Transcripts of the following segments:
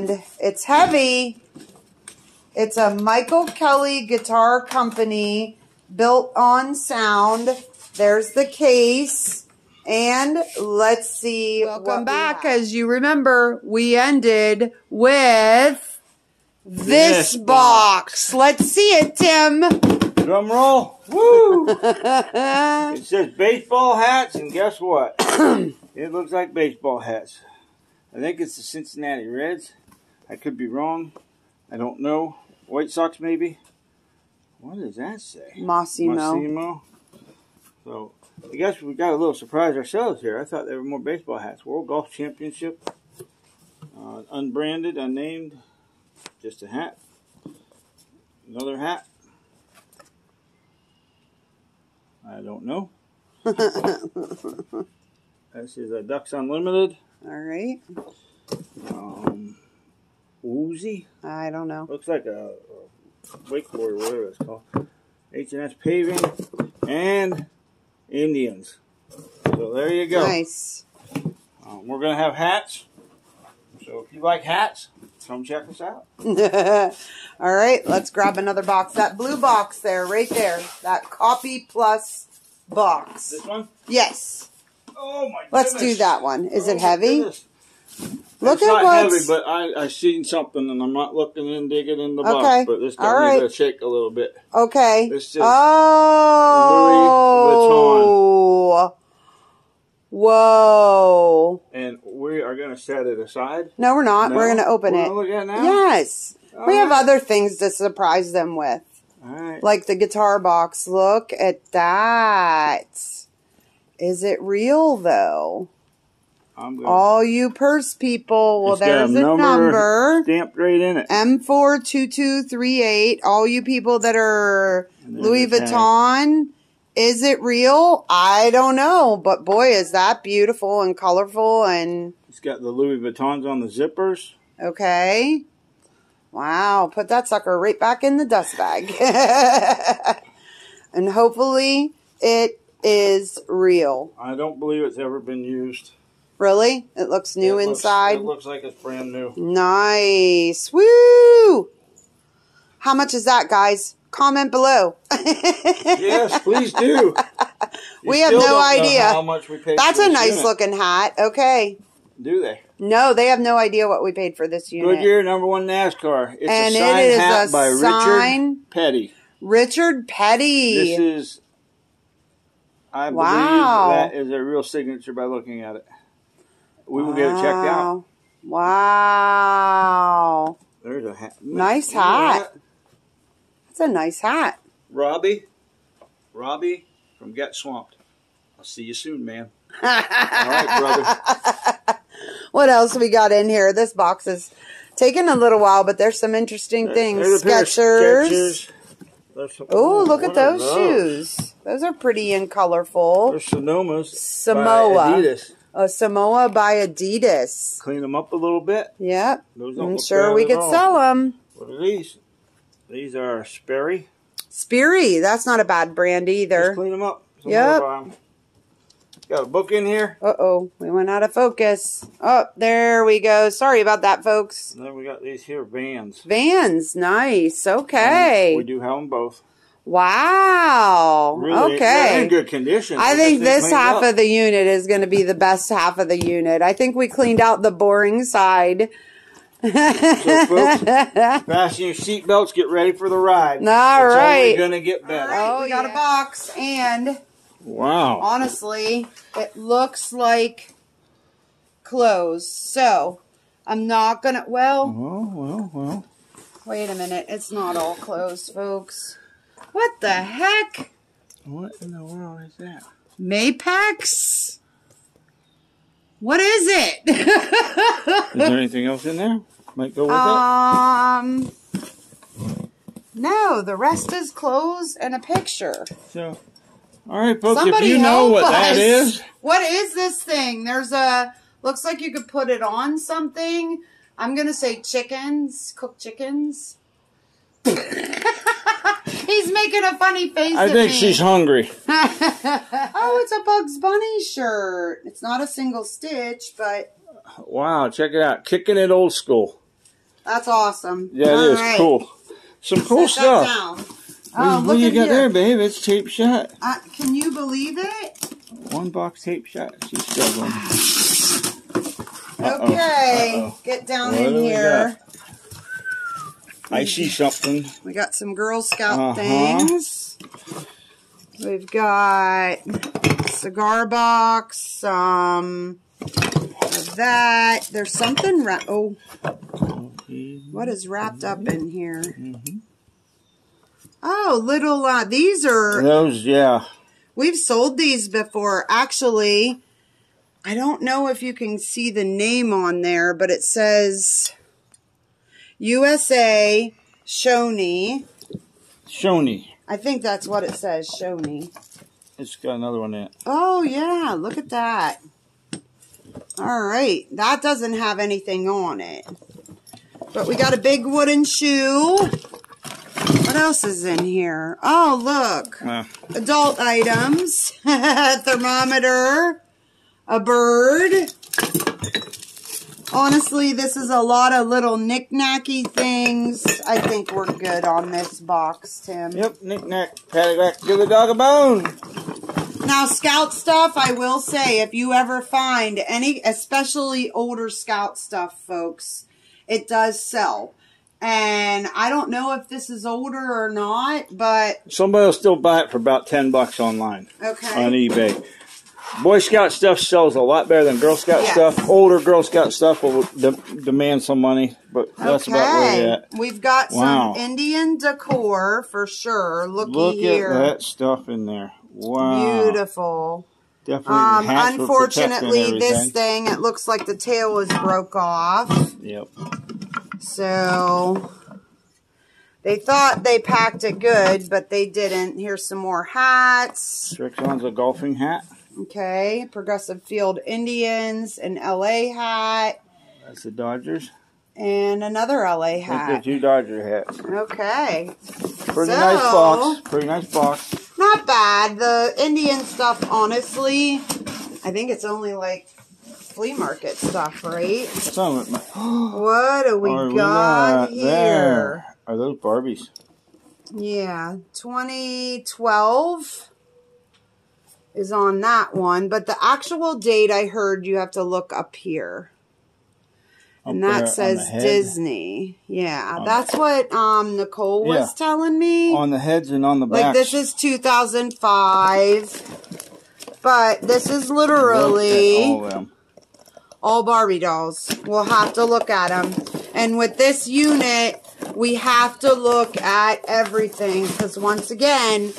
And it's heavy. It's a Michael Kelly Guitar Company built on sound. There's the case. And let's see. Welcome back. As you remember, we ended with this, This box. Let's see it, Tim. Drum roll. Woo! it says baseball hats, and guess what? it looks like baseball hats. I think it's the Cincinnati Reds. I could be wrong. I don't know. White Sox, maybe. What does that say? Massimo. Massimo. So, I guess we got a little surprise ourselves here. I thought there were more baseball hats. World Golf Championship. Uh, unbranded, unnamed. Just a hat. Another hat. I don't know. this is a Ducks Unlimited. All right. Um, Woozy. I don't know. Looks like a, a wakeboard whatever it's called. H&S Paving and Indians. So there you go. Nice. Um, we're going to have hats. So if you like hats, come check us out. All right, let's grab another box. That blue box there, right there. That copy plus box. This one? Yes. Oh my Let's goodness. do that one. Is Oh it heavy? goodness. Look it's at not what's heavy, but I I seen something and I'm not looking in digging in the Okay. box. But this All got me right. to shake a little bit. okay. This is oh. Whoa. And we are going to set it aside. No, we're not. We're No? to open We're it. gonna look at it now? Yes. All we have right. other things to surprise them with. All right. Like the guitar box. Look at that. Is it real though? I'm All you purse people, well, there's a number number. stamped right in it. M42238. All you people that are Louis. Vuitton. Is it real? I don't know. But boy, is that beautiful and colorful and It's got the Louis Vuittons on the zippers. okay. Wow. Put that sucker right back in the dust bag. and hopefully it is real. I don't believe it's ever been used. Really? It looks new It looks- inside. it looks like it's brand new. Nice. Woo! How much is that, guys? Comment below. yes, please do. You We have no idea. How much we paid? That's a nice unit, looking hat. Okay. Do they? No, they have no idea what we paid for this unit. Goodyear number one NASCAR. It's And a signed is hat a by Richard Petty. Richard Petty. This is. I Wow. believe that is a real signature by looking at it. We will get it checked out. Wow. There's a hat. Nice hat. That's a nice hat. Robbie. Robbie from Get Swamped. I'll see you soon, man. All right, brother. What else we got in here? This box is taking a little while, but there's some interesting things. There's a pair of Skechers. Skechers. There's some- Oh, look at are those shoes. Those are pretty and colorful. There's Sonomas. Samoa. Adidas. A Samoa by Adidas. Clean them up a little bit. Yep. Those don't I'm sure we could all. sell them. What are these? These are Sperry. Sperry, that's not a bad brand either. Just clean them up. Some Yep. Got a book in here. Uh oh, we went out of focus. Oh, there we go. Sorry about that, folks. And then we got these here Vans. Vans, nice. And Okay. We do have them both. Wow. Really, they're in okay. good condition. I think this half up. of the unit is going to be the best half of the unit. I think we cleaned out the boring side. So, folks, fasten your seatbelts. Get ready for the ride. All it's only right. gonna get better. Oh, we got a box, and Wow. honestly, it looks like clothes. So I'm not gonna. Well, Well, well, well. wait a minute. It's not all clothes, folks. What the heck? What in the world is that? Mapex? What is it? Is there anything else in there? Might go with um. No, the rest is clothes and a picture. So, all right, folks. Somebody if you know what us. that is, What is this thing? There's a looks like you could put it on something. I'm gonna say chickens, cooked chickens. He's making a funny face. I think me. she's hungry. oh, it's a Bugs Bunny shirt. It's not a single stitch, but Wow, check it out. Kicking it old school. That's awesome. Yeah, it All is right. cool. Some cool stuff. Oh, what you at got here. there, babe? It's tape shut. Uh, can you believe it? One box tape shut. She's struggling. Uh-oh. Okay, Uh-oh. get down What in do here. I see something. We got some Girl Scout Uh-huh. things. We've got cigar box, some of that. There's something oh, what is wrapped up in here? Mm-hmm. Oh, little uh these are Those, yeah. We've sold these before. Actually, I don't know if you can see the name on there, but it says USA Shoney. Shoney. I think that's what it says, Shoney. It's got another one in it. Oh, yeah, look at that. All right, that doesn't have anything on it. But we got a big wooden shoe. What else is in here? Oh, look. Uh, adult items, thermometer, a bird. Honestly, this is a lot of little knick-knacky things. I think we're good on this box, Tim. yep, knick-knack, paddywhack, give the dog a bone. Now, Scout stuff, I will say, if you ever find any, especially older Scout stuff, folks, it does sell. And I don't know if this is older or not, but Somebody will still buy it for about 10 bucks online okay. on eBay. Boy Scout stuff sells a lot better than Girl Scout Yes. stuff. Older Girl Scout stuff will de- demand some money, but that's about where we're at. we've got Wow. some Indian decor for sure. Looky Look here, at that stuff in there. Wow. beautiful. Definitely Um, unfortunately, this thing it looks like the tail is broke off. Yep. So they thought they packed it good, but they didn't. Here's some more hats. Srixon's a golfing hat. Okay, Progressive Field Indians, an LA hat, That's the Dodgers. and another LA That's the hat. two Dodger hats. Okay. Pretty So- nice box. Pretty nice box. Not bad. The Indian stuff, honestly, I think it's only like flea market stuff, right? Some of it. What do we Are got not here? There. Are those Barbies? Yeah, 2012 is on that one, but the actual date I heard you have to look up here. And Up there that says? Disney. Yeah, On that's what um Nicole was Yeah. telling me. On the heads and on the Like this is 2005. But this is literally all all Barbie dolls. We'll have to look at them. And with this unit, we have to look at everything because once again,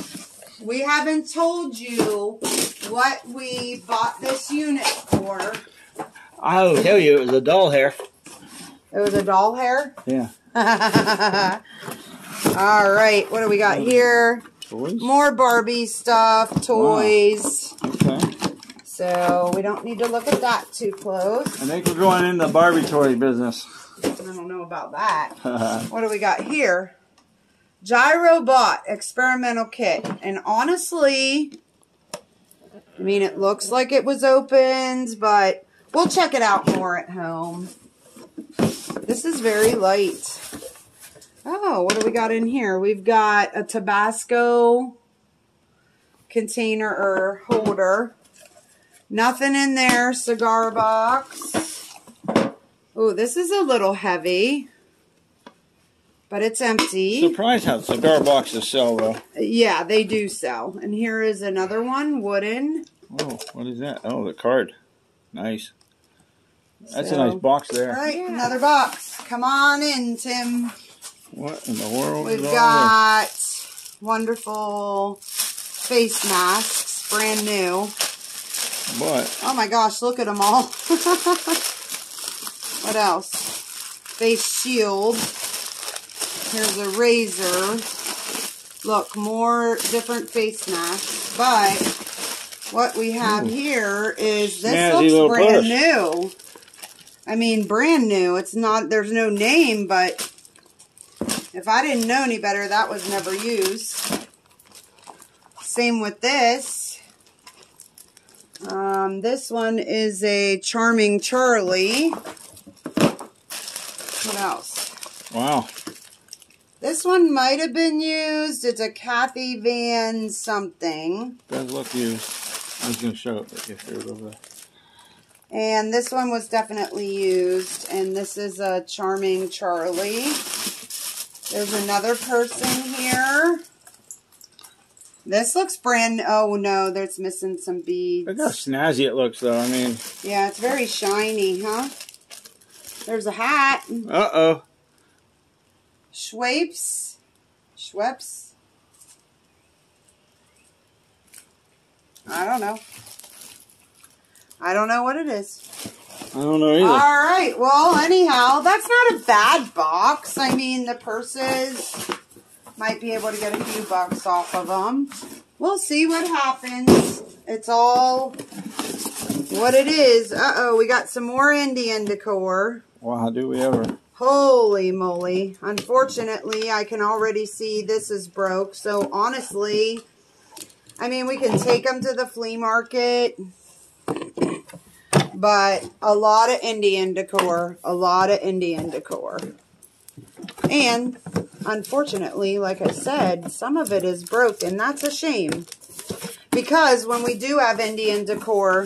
we haven't told you what we bought this unit for. I'll tell you, it was a doll hair. It was a doll hair. Yeah. All right, what do we got here? Toys. More Barbie stuff, toys. Okay. So we don't need to look at that too close. I think we're going in the Barbie toy business. I don't know about that. What do we got here? Gyrobot experimental kit. And honestly, I mean, it looks like it was opened, but we'll check it out more at home. This is very light. Oh, what do we got in here? We've got a Tabasco container or holder. Nothing in there. Cigar box. Oh, this is a little heavy, but it's empty. Surprised how cigar boxes sell, though. Yeah, they do sell. And here is another one, wooden. Oh, what is that? Oh, the card. Nice. That's So- a nice box All there. right, another box. Come on in, Tim. What in the world We've is all got wonderful face masks, brand new. this? But Oh my gosh, look at them all. what else? Face shield. Here's a razor. Look, more different face masks. But what we have Ooh. here is this Snazzy looks brand purse. new. I mean, brand new. It's not, there's no name, but if I didn't know any better, that was never used. Same with this. Um, this one is a Charming Charlie. What else? Wow. This one might have been used. It's a Kathy Van something. Does look used. I was going to show it if over there. And this one was definitely used. And this is a Charming Charlie. There's another person here. This looks brand, oh no, there's missing some beads. Look how snazzy it looks though, I mean. Yeah, it's very shiny, huh? There's a hat. Uh-oh. Schweppes. Schweppes. I don't know. I don't know what it is. I don't know either. All right. Well, anyhow, that's not a bad box. I mean, the purses might be able to get a few bucks off of them. We'll see what happens. It's all what it is. Uh-oh, we got some more Indian decor. Wow, do we ever. Holy moly. Unfortunately, I can already see this is broke. So, honestly, I mean, we can take them to the flea market. But a lot of Indian decor. A lot of Indian decor. And, unfortunately, like I said, some of it is broken. That's a shame. Because when we do have Indian decor,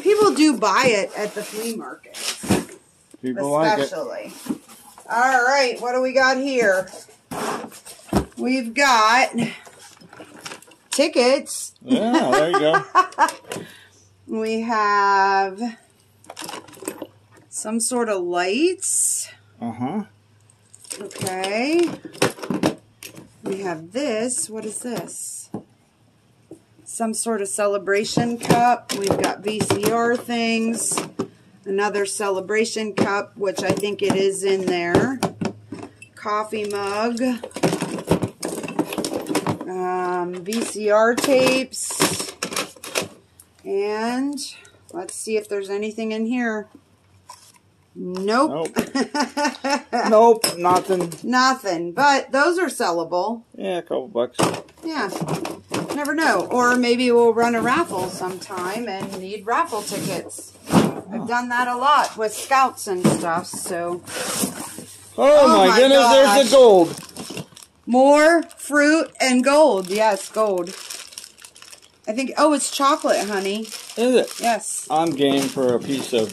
people do buy it at the flea market. People Especially. like it. All right, what do we got here? We've got tickets. Yeah, there you go. We have some sort of lights. Uh-huh. Okay. We have this. What is this? Some sort of celebration cup. We've got VCR things. Another celebration cup, which I think it is in there. Coffee mug. Um, VCR tapes. And let's see if there's anything in here. Nope. Nope, nothing. Nothing. But those are sellable. Yeah, a couple bucks. Yeah. Never know. Or maybe we'll run a raffle sometime and need raffle tickets. I've done that a lot with scouts and stuff, so. Oh, Oh my, my goodness, gosh. there's the gold. More fruit and gold. Yes, gold. I think, oh, it's chocolate, honey. Is it? Yes. I'm game for a piece of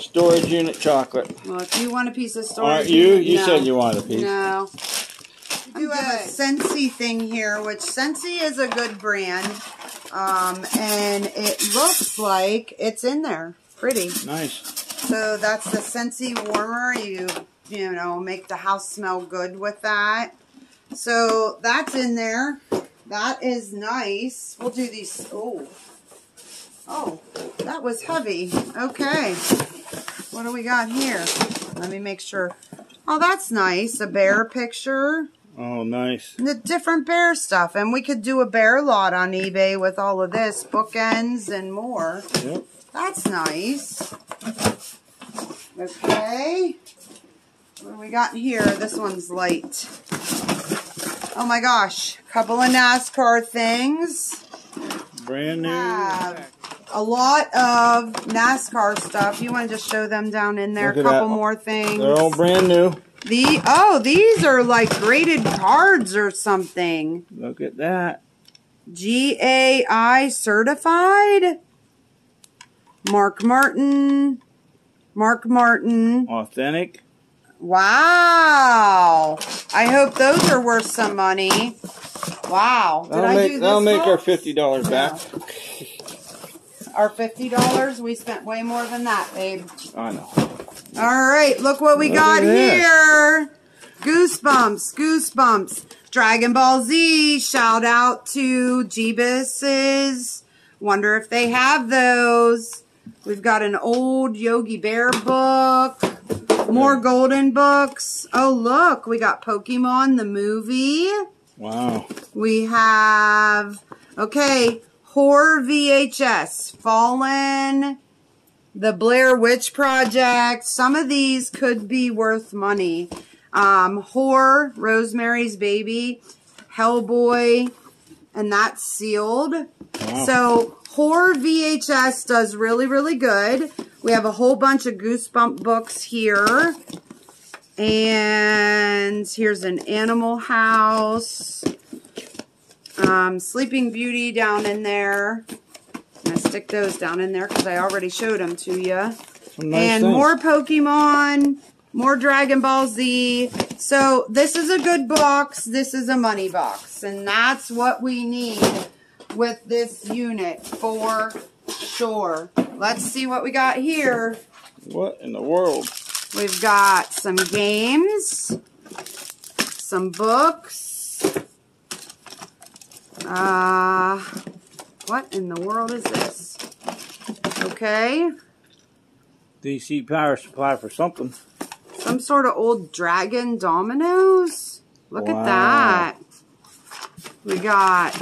storage unit chocolate. Well, if you want a piece of storage. Aren't you? unit- You no. said you wanted a piece. No. I do have a Scentsy thing here, which Scentsy is a good brand. Um, and it looks like it's in there. Pretty. Nice. So that's the Scentsy warmer. You, you know, make the house smell good with that. So that's in there. That is nice. We'll do these. Oh. Oh, that was heavy. Okay. What do we got here? Let me make sure. Oh, that's nice. A bear picture. Oh, nice. The different bear stuff. And we could do a bear lot on eBay with all of this. Bookends and more. Yep. That's nice. Okay. What do we got here? This one's light. Oh my gosh. Couple of NASCAR things. Brand new. Have a lot of NASCAR stuff. You want to just show them down in there? A couple that. more things. They're all brand new. The oh, these are like graded cards or something. Look at that. GAI certified. Mark Martin. Mark Martin. Authentic. Wow. I hope those are worth some money. Wow. Did That'll I make do that'll this make our fifty dollars back. Our $50? We spent way more than that, babe. I know. All right, look what we Look got here. Goosebumps, goosebumps. Dragon Ball Z, shout out to Jeebus's. Wonder if they have those. We've got an old Yogi Bear book. More golden books. Oh, look, we got Pokemon, the movie. Wow. We have, okay, Horror VHS, Fallen, The Blair Witch Project. Some of these could be worth money. Um, Horror, Rosemary's Baby, Hellboy, and that's sealed. Wow. So, Horror VHS does really, really good. We have a whole bunch of Goosebump books here. And Here's an Animal House. Um, Sleeping Beauty down in there. To stick those down in there because I already showed them to you. Nice and things. more Pokemon, more Dragon Ball Z. So this is a good box. This is a money box. And that's what we need with this unit for sure. Let's see what we got here. What in the world? We've got some games, some books. Uh, what in the world is this? Okay, DC power supply for something. some sort of old dragon dominoes. Look Wow. at that. We got,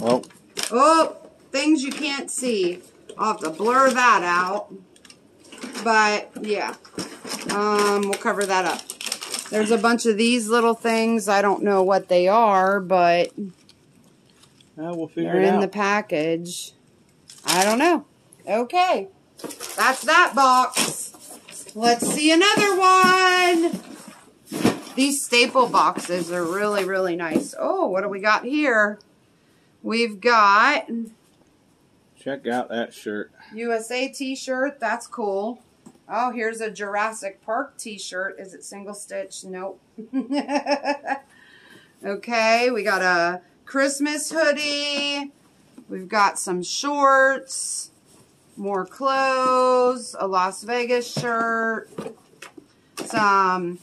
Well, oh, things you can't see. I'll have to blur that out. But, yeah. Um, we'll cover that up. There's a bunch of these little things. I don't know what they are, but uh, we'll figure they're in out. the package. I don't know. Okay. That's that box. Let's see another one. These staple boxes are really, really nice. Oh, what do we got here? We've got Check out that shirt. USA t-shirt. That's cool. Oh, here's a Jurassic Park t-shirt. Is it single stitch? Nope. okay, we got a Christmas hoodie. We've got some shorts, more clothes, a Las Vegas shirt, some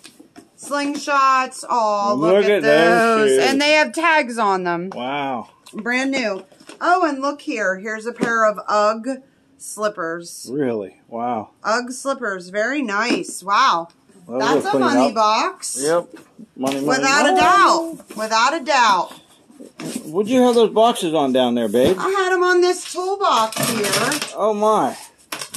slingshots. Oh, look, Look at, at those shoes. And they have tags on them. Wow. Brand new. Oh, and look here. Here's a pair of UGG slippers. Really? Wow. UGG slippers. Very nice. Wow. Well, That's a money up. box. Yep. Money, money. Without a doubt. Without a doubt. What'd you have those boxes on down there, babe? I had them on this toolbox here. Oh my.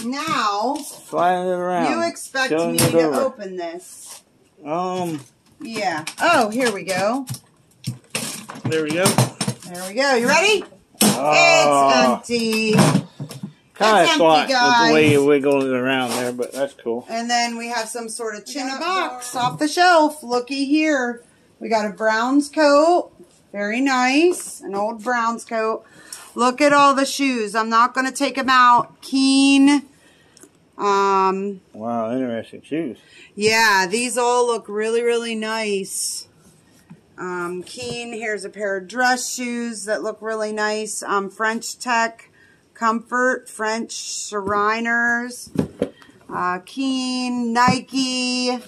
Now, Flying it around. you expect Showing me to over. open this. Um, Yeah. Oh, here we go. there we go. There we go. You ready? Oh, It's empty. kind of thought empty, with the way you wiggled it around there, but that's cool. And then we have some sort of chin box off the shelf. Looky here. We got a Browns coat. Very nice. An old Browns coat. Look at all the shoes. I'm not going to take them out. Keen. Um, Wow, interesting shoes. yeah, these all look really, really nice. Um, Keen, here's a pair of dress shoes that look really nice. Um, French Tech Comfort, French Shriners, uh, Keen, Nike,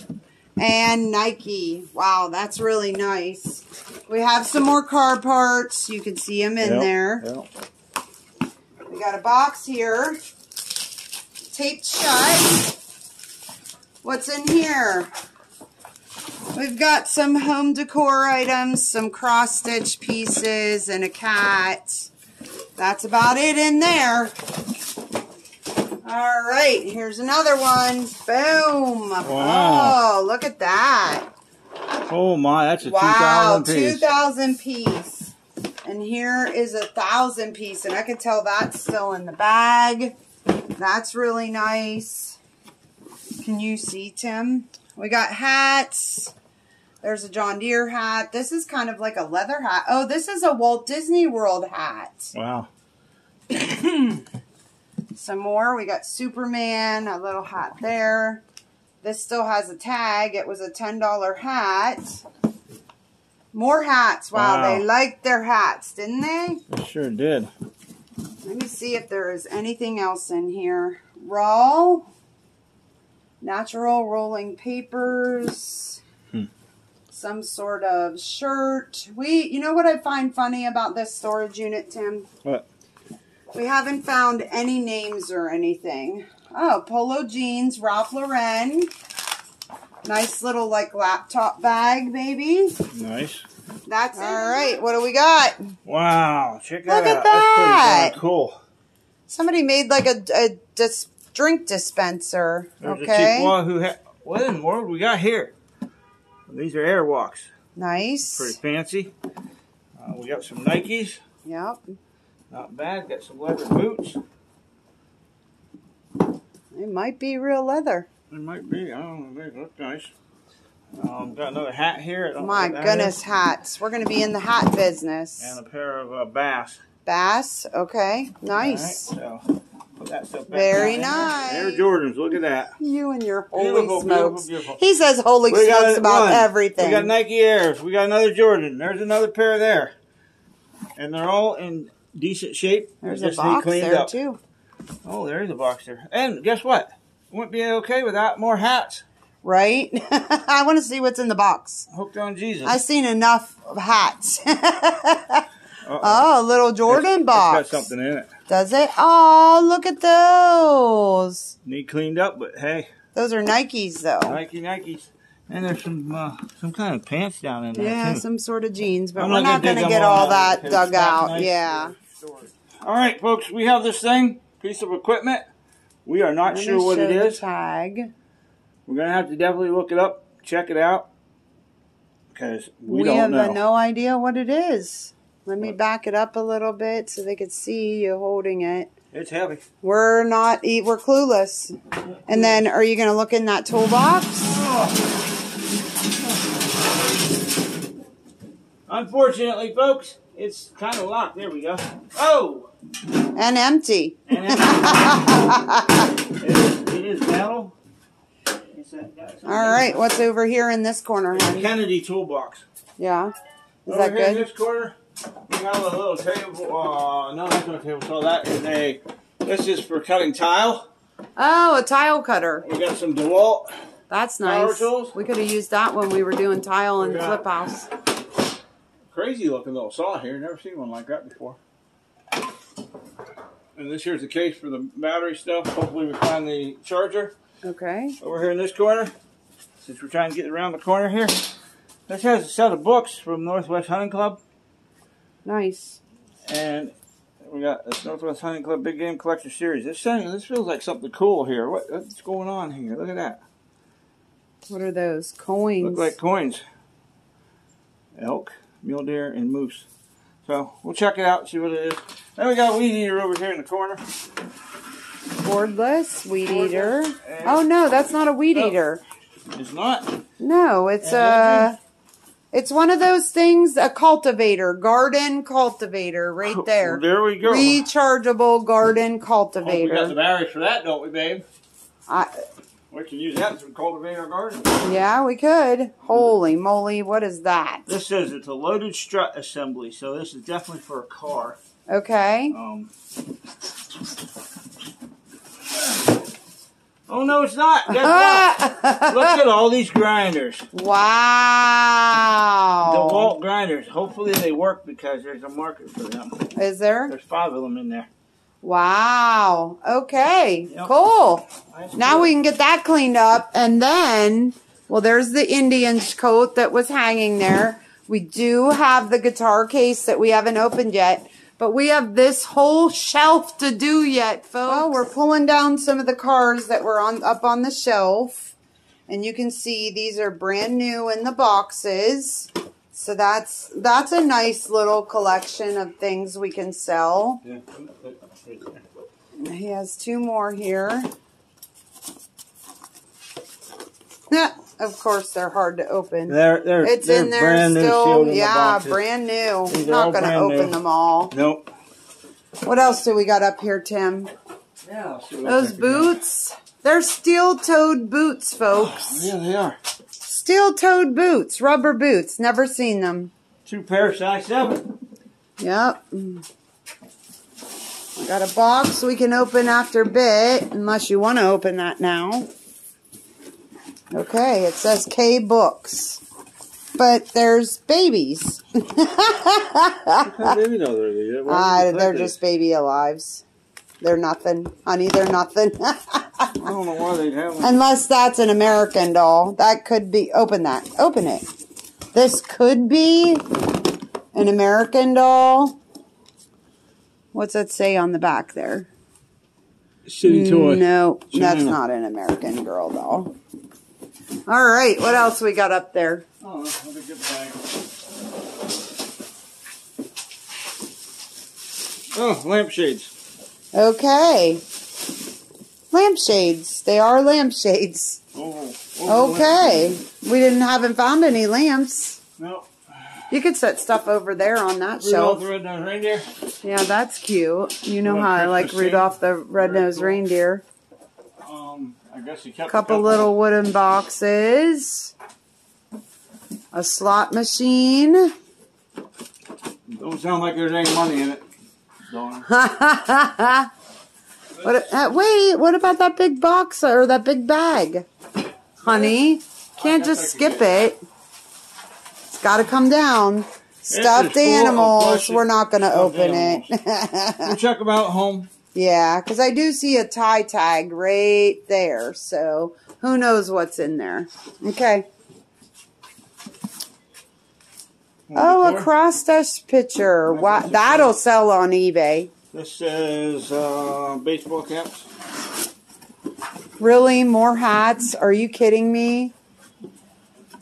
and Nike. Wow, that's really nice. We have some more car parts. You can see them in Yep, there. yep. We got a box here, taped shut. What's in here? We've got some home decor items, some cross stitch pieces, and a cat. That's about it in there. All right, here's another one. Boom. Wow. Oh, look at that. Oh my, that's a Wow, 2000 piece. 2,000 piece. And here is a thousand piece, and I can tell that's still in the bag. That's really nice. Can you see, Tim? We got hats. There's a John Deere hat. This is kind of like a leather hat. Oh, this is a Walt Disney World hat. Wow. Some more. We got Superman, a little hat there. This still has a tag. It was a $10 hat. More hats. Wow, Wow. they liked their hats, didn't they? It sure did. Let me see if there is anything else in here. Raw. Natural rolling papers. Hmm. Some sort of shirt. We, you know what I find funny about this storage unit, Tim? What? We haven't found any names or anything. Oh, polo jeans, Ralph Lauren. Nice little like laptop bag, baby. Nice. That's it. all right. What do we got? Wow, check Look that at that. That's cool. Somebody made like a, a dis- drink dispenser. There's a okay. cheap one who ha- what in the world we got here? These are Airwalks. Nice. Pretty fancy. Uh, we got some Nikes. Yep. Not bad. Got some leather boots. It might be real leather. They might be. I don't know. They look nice. Um, got another hat here. My goodness, is. hats. We're going to be in the hat business. And a pair of uh, bass. Bass. Okay. Nice. Right, so put that stuff back Very nice. There, Jordans. Look at that. You and your holy beautiful, smokes. Beautiful, beautiful. He says holy we smokes about one. everything. We got Nike Airs. We got another Jordan. There's another pair there. And they're all in decent shape. There's a box there, up. too. Oh, there's a box there. And guess what? Wouldn't be okay without more hats. Right? I want to see what's in the box. Hooked on Jesus. I've seen enough hats. oh, a little Jordan it's, box. It's got something in it. Does it? Oh, look at those. Need cleaned up, but hey. Those are Nikes, though. Nike, Nikes. And there's some uh, some kind of pants down in there. Yeah, too. some sort of jeans, but I'm we're not going to get all that dug out. Nice yeah. All right, folks, we have this thing, piece of equipment. We are not sure what it is. tag. We're going to have to definitely look it up, check it out, because we, we don't have know. no idea what it is. Let me back it up a little bit so they could see you holding it. It's heavy. We're not, we're clueless. And then, are you going to look in that toolbox? Unfortunately, folks, it's kind of locked. There we go. Oh! And empty. And empty. it, is, it is metal. All right, what's over here in this corner, honey? Kennedy toolbox. Yeah. Is over that here good? in this corner, we have a little table. Uh, no, that's not a table saw. That is a. This is for cutting tile. Oh, a tile cutter. We got some DeWalt. That's nice. We could have used that when we were doing tile in the flip house. Crazy looking little saw here. Never seen one like that before. And this here's the case for the battery stuff. Hopefully we find the charger. Okay. Over here in this corner, since we're trying to get around the corner here, this has a set of books from Northwest Hunting Club. Nice. And we got this Northwest Hunting Club Big Game Collector Series. This thing, this feels like something cool here. What, what's going on here? Look at that. What are those? Coins. Look like coins. Elk, mule deer, and moose. So we'll check it out, see what it is. Then we got a weed eater over here in the corner. Cordless weed eater. Oh no, that's not a weed eater. It's not. No, it's a. It's one of those things, a cultivator, garden cultivator, right there. There we go. Rechargeable garden cultivator. Oh, we got the batteries for that, don't we, babe? I. We can use that to cultivate our garden. Yeah, we could. Holy moly, what is that? This says it's a loaded strut assembly, so this is definitely for a car. Okay. Um, Oh no, it's not. Look at all these grinders. Wow. The Walt grinders. Hopefully they work because there's a market for them. Is there? There's five of them in there. Wow. Okay. Yep. Cool. Nice now cool. we can get that cleaned up and then, well, there's the Indian's coat that was hanging there. We do have the guitar case that we haven't opened yet. But we have this whole shelf to do yet, folks. Well, we're pulling down some of the cars that were on up on the shelf. And you can see these are brand new in the boxes. So that's that's a nice little collection of things we can sell. Yeah. He has two more here. Yeah, of course they're hard to open. They're, they're, it's they're in there still. yeah, brand new. These Not going to open new. them all. Nope. What else do we got up here, Tim? Yeah, Those boots. They're steel-toed boots, folks. Oh, yeah, they are. Steel-toed boots, rubber boots. Never seen them. Two pair, size seven. Yep. Got a box we can open after a bit, unless you want to open that now. Okay, it says K Books. But there's babies. of baby are they? Uh, they're just baby alives. They're nothing. Honey, they're nothing. I don't know why they'd have them. Unless that's an American doll. That could be. Open that. Open it. This could be an American doll. What's that say on the back there? City toy. No, China. that's not an American girl doll. All right, what else we got up there? Oh, another good bag. Oh, lampshades. Okay. Lampshades. They are lampshades. Oh, oh, Okay. We didn't haven't found any lamps. No. You could set stuff over there on that Rudolph shelf. the Red-Nosed Reindeer. Yeah, that's cute. You know how I like Rudolph the Red-Nosed cool. Reindeer. Guess he kept a Couple little wooden boxes. A slot machine. Don't sound like there's any money in it. What? Uh, wait, what about that big box or that big bag, honey? Can't just skip it. It's got to come down. Stuffed animals. We're not going to open animals. We'll check them out at home. Yeah, because I do see a tie tag right there. So who knows what's in there? Okay. Oh, a Before. cross stitch picture. Wow, that'll sell on eBay. This is uh, baseball caps. Really? More hats? Are you kidding me?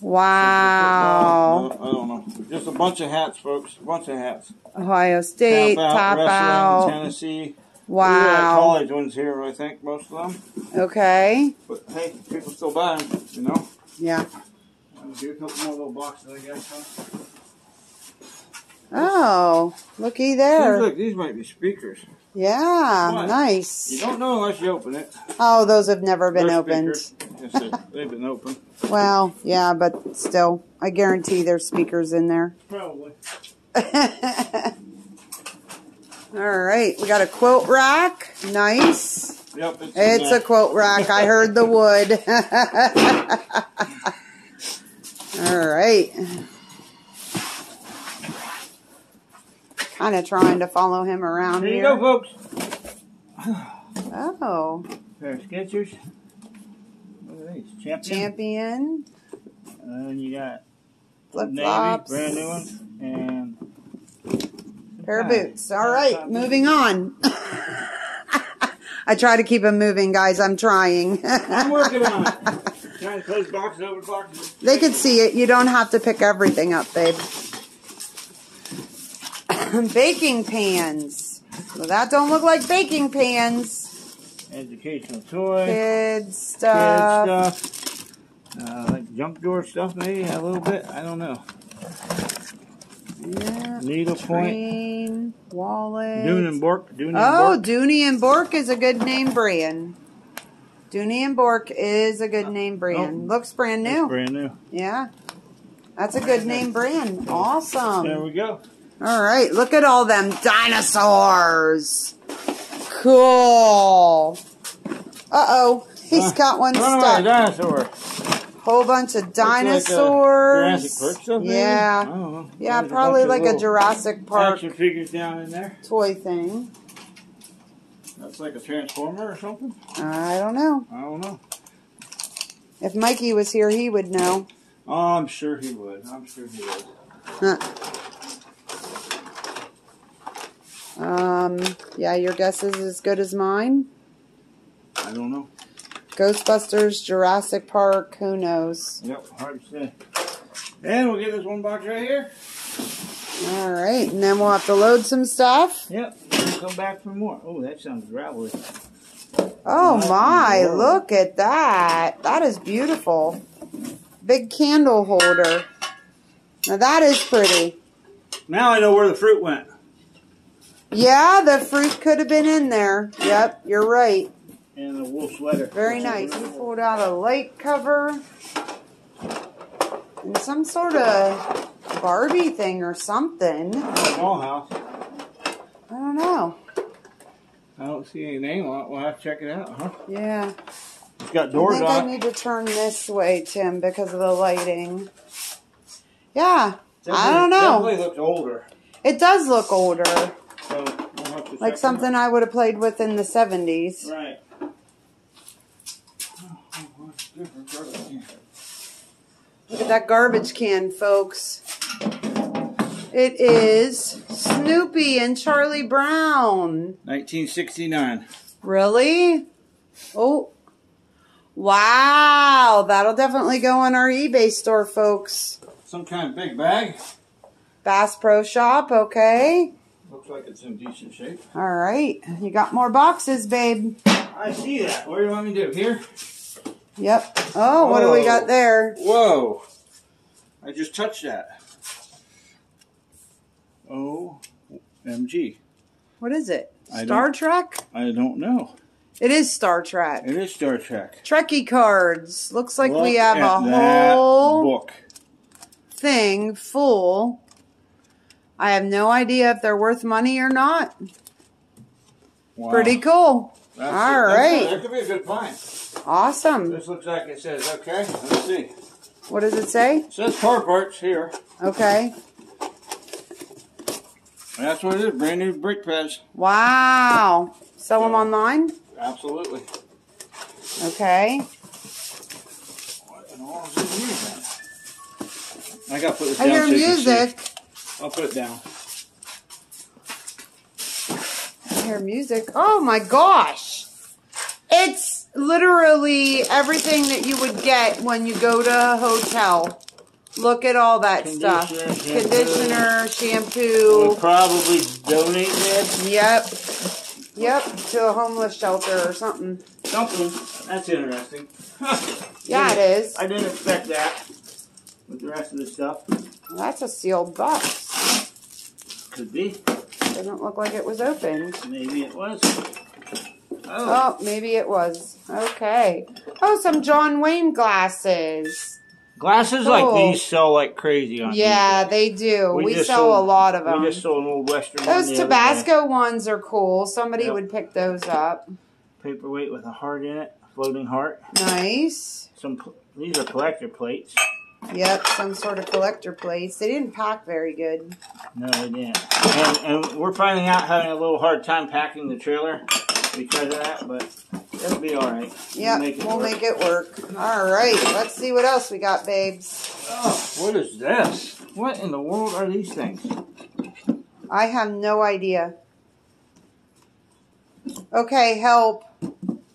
Wow. I don't know. Just a bunch of hats, folks. A bunch of hats. Ohio State, Tap out, top wrestling, out. Tennessee. Wow. college ones here, I think, most of them. Okay. But hey, people still buy them, you know. Yeah. I'll do a couple more little boxes, I guess. Huh? Oh, looky Seems there. like these might be speakers. Yeah, nice. You don't know unless you open it. Oh, those have never been They're opened. Yes, they- they've been open. Well, yeah, but still, I guarantee there's speakers in there. Probably. All right, we got a quilt rack. Nice. Yep, it's, It's a quilt rack. I heard the wood. All right. Kind of trying to follow him around Here you go, folks. Oh, Pair of Skechers. Look at these. Champion. champion And then you got flip Navy, flops, brand new ones, and pair of boots. All right, moving on. I try to keep them moving, guys. I'm trying. I'm working on it. Trying to close boxes over boxes. They could see it. You don't have to pick everything up, babe. baking pans. Well, that don't look like baking pans. Educational toy. Kids Kid stuff. stuff. Uh, like junk drawer stuff, maybe a little bit. I don't know. Yeah. Needlepoint. Train, wallet. Dune and Bork. Dune and oh, Bork. Dooney and Bourke is a good name brand. Dooney and Bourke is a good name brand. Looks brand new. brand new. Yeah. That's a good name brand. Awesome. There we go. All right, look at all them dinosaurs. Cool. Uh oh, he's Huh. got one stuck. dinosaur. Whole bunch of like a dinosaurs. Jurassic Park stuff, maybe? I yeah, don't know. yeah, There's probably of like a Jurassic Park Action figures down in there. toy thing. That's like a transformer or something. I don't know. I don't know. If Mikey was here, he would know. Oh, I'm sure he would. I'm sure he would. Huh. Um, yeah, your guess is as good as mine. I don't know. Ghostbusters, Jurassic Park, who knows? Yep, hard to say. And we'll get this one box right here. All right, and then we'll have to load some stuff. Yep. We'll come back for more. Oh, that sounds gravelly. Oh in my, look at that. That is beautiful. Big candle holder. Now that is pretty. Now I know where the fruit went. Yeah, the fruit could have been in there. Yep, you're right. And the wool sweater. Very nice. You pulled out a light cover and some sort of Barbie thing or something. Small house. I don't know. I don't see any name on it. We'll have to check it out, huh? Yeah. It's got I doors think I on it. need to turn this way, Tim, because of the lighting. Yeah, I don't know. Definitely looks older. It does look older, So we'll have to like something I would have played with in the 70s. Right. Oh, oh, what's different color here? Look at that garbage can, folks. It is Snoopy and Charlie Brown. 1969. Really? Oh. Wow, that'll definitely go on our eBay store, folks. Some kind of big bag. Bass Pro Shop, okay. Looks like it's in decent shape. All right, you got more boxes, babe. I see that. What do you want me to do? Here? Yep. Oh, what do we got there? Whoa. I just touched that. Oh, OMG. What is it? I Star Trek? I don't know. It is Star Trek. It is Star Trek. Trekkie cards. Looks like we have a whole book. thing full. I have no idea if they're worth money or not. Wow. Pretty cool. That's All that's right. That could be a good find. Awesome. This looks like it says, okay, let's see. What does it say? It says car parts here. Okay. That's what it is, brand new brake pads. Wow. Sell them online? Absolutely. Okay. What in all is in here then? I gotta put this I down hear so you music. I'll put it down. I hear music. Oh my gosh. Literally everything that you would get when you go to a hotel. Look at all that stuff. Conditioner, shampoo. We'll probably donate this. Yep. Yep. To a homeless shelter or something. Something. That's interesting. Yeah, it is. I didn't expect that with the rest of the stuff. That's a sealed box. Could be. Doesn't look like it was opened. Maybe it was. Oh. Oh, maybe it was. Okay. Oh, some John Wayne glasses. Glasses Cool. like these sell like crazy on Yeah, eBay. they do. We, just sell a lot of them. We just sold an old Western one Those day. Tabasco ones are cool. Somebody Yep. would pick those up. Paperweight with a heart in it, floating heart. Nice. Some these are collector plates. Yep, some sort of collector plates. They didn't pack very good. No, they didn't. And, and we're finding out having a little hard time packing the trailer because of that, but it'll be all right. Yep, make it we'll make it work. All right, let's see what else we got, babes. Oh, what is this? What in the world are these things? I have no idea. Okay, help.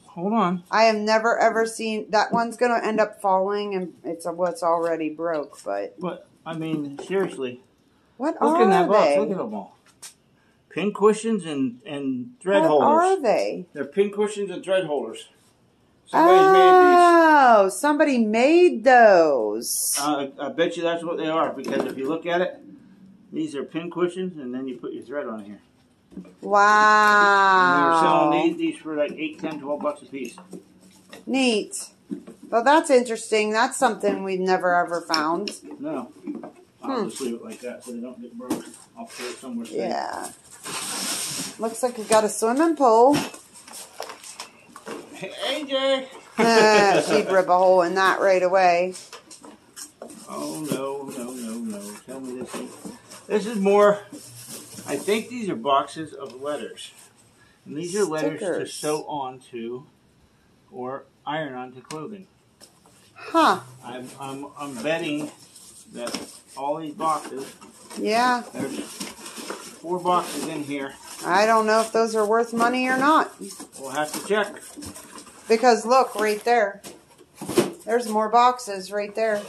Hold on. I have never ever seen that one's gonna end up falling and it's a, what's already broke, but But I mean, seriously, what look are in that box. they? Look at them all. Pin cushions and and thread what holders. are they? They're pin cushions and thread holders. Somebody's made these. Oh, somebody made those. Uh, I bet you that's what they are because if you look at it, these are pin cushions and then you put your thread on here. And we were selling these, these for like 8, 10, 12 bucks a piece. Neat. Well, that's interesting. That's something we've never ever found. No. I'll Hmm. just leave it like that so they don't get broke. I'll put it somewhere safe. Yeah. Looks like we've got a swimming pool. Hey, AJ! Uh, she'd rip a hole in that right away. Oh no, no, no, no. Tell me this is this is more I think these are boxes of letters. And these are letters to sew onto or iron onto clothing. Huh. I'm I'm I'm betting that all these boxes Yeah. there's four boxes in here. I don't know if those are worth money or not. We'll have to check. Because look, right there. There's more boxes right there.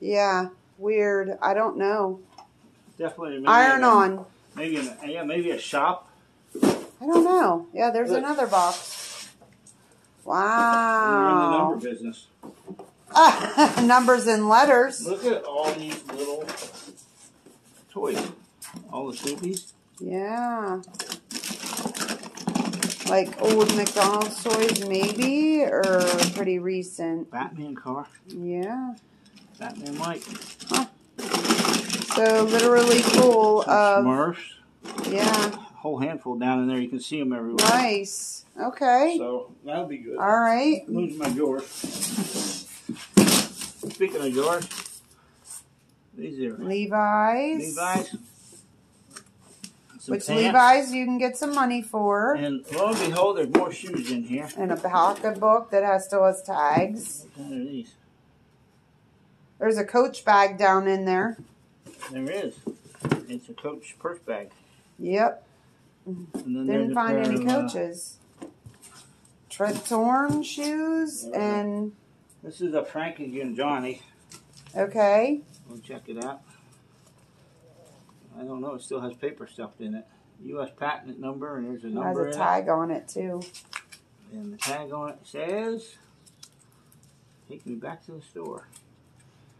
Yeah, weird. I don't know. Definitely Iron a- on. Maybe an, yeah, maybe a shop. I don't know. Yeah, there's Look. another box. Wow. We're in the number business. Numbers and letters. Look at all these little toys. All the Snoopy's. Yeah. Like old McDonald's toys, maybe, or pretty recent. Batman car. Yeah. Batman Mike. So literally full Some of Smurfs. yeah. Whole handful down in there. You can see them everywhere. Nice. Okay. So that'll be good. All right. Lose my drawers. Speaking of yours, these are Levi's. Levi's. Some Which pants. Levi's you can get some money for. And lo and behold, there's more shoes in here. And a pocketbook that has still has tags. What kind are these? There's a coach bag down in there. There is. It's a Coach purse bag. Yep. And then Didn't find any of, uh, coaches. Tretorn shoes and this is a Frankie and Johnny. okay. We'll check it out. I don't know. It still has paper stuffed in it. U.S. patent number, and there's a It number. has a tag on it too. And the tag on it says, "Take me back to the store."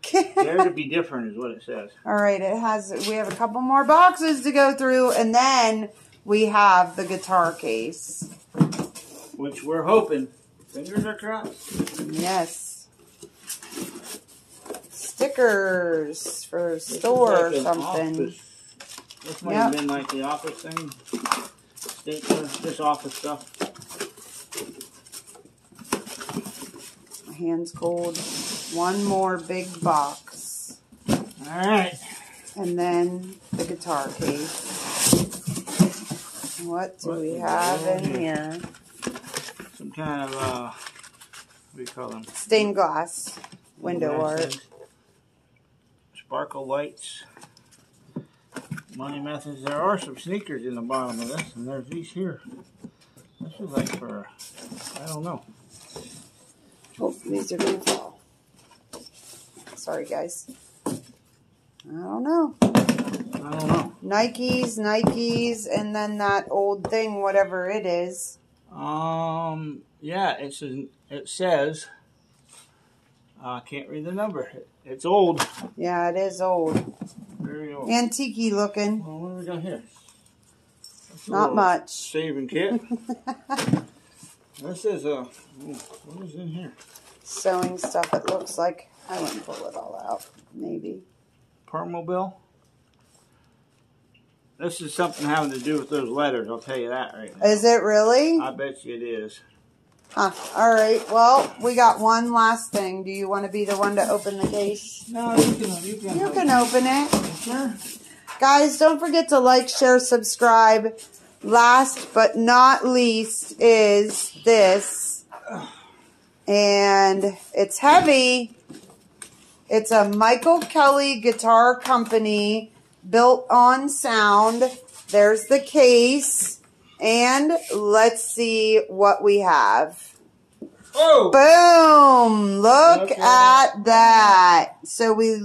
Dare to be different is what it says. All right, it has. We have a couple more boxes to go through, and then we have the guitar case. Which we're hoping. Fingers are crossed. Yes. Stickers for is store like or something. office- This might Yep. have been like the office thing. Stapler, this office stuff. My hand's cold. One more big box. All right. And then the guitar case. What do What we have in here? Some kind of uh, what do you call them? Stained glass window art. Sparkle lights. Money methods. There are some sneakers in the bottom of this, and there's these here. This is like for, I don't know. Oh, these are gonna fall. Sorry, guys. I don't know. I don't know. Nikes, Nikes, and then that old thing, whatever it is. Um, yeah, it's a, it says. I can't read the number. It's old. Yeah, it is old. Very old. Antique looking. Well, what do we got here? That's Not much. Saving kit. this is uh, a. What is in here? Sewing stuff, it looks like. I wouldn't pull it all out. Maybe. Permobil. This is something having to do with those letters. I'll tell you that right now. Is it really? I bet you it is. Huh. All right. Well, we got one last thing. Do you want to be the one to open the case? No, you can. You can. You can open it. Sure. Guys, don't forget to like, share, subscribe. Last but not least is this. And it's heavy. It's a Michael Kelly Guitar Company built on sound. There's the case. And let's see what we have. Oh. Boom! Look Okay. at that. So we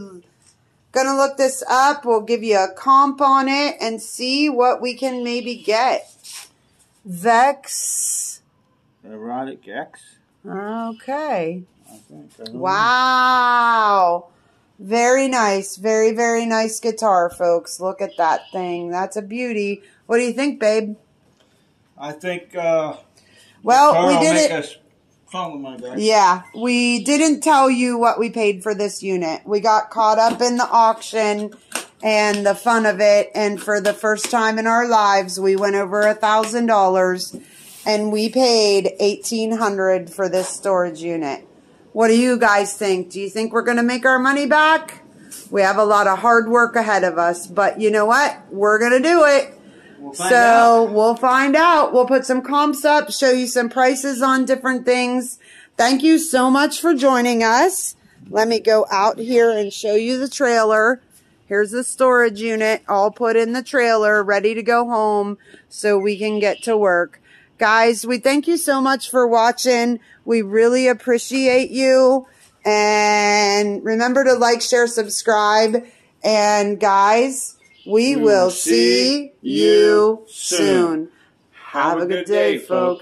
gonna look this up. We'll give you a comp on it and see what we can maybe get. Vex. Erotic X. Okay. I think. I know. Wow. Very nice. Very, very nice guitar, folks. Look at that thing. That's a beauty. What do you think, babe? I think. Uh, Well, we did it. Yeah, we didn't tell you what we paid for this unit. We got caught up in the auction and the fun of it, and for the first time in our lives, we went over a thousand dollars, and we paid eighteen hundred for this storage unit. What do you guys think? Do you think we're going to make our money back? We have a lot of hard work ahead of us, but you know what? We're going to do it. We'll So out. we'll find out. We'll put some comps up, show you some prices on different things. Thank you so much for joining us. Let me go out here and show you the trailer. Here's the storage unit all put in the trailer, ready to go home so we can get to work. Guys, we thank you so much for watching. We really appreciate you. And remember to like, share, subscribe. And guys, we will see you soon. Have a good day, folks.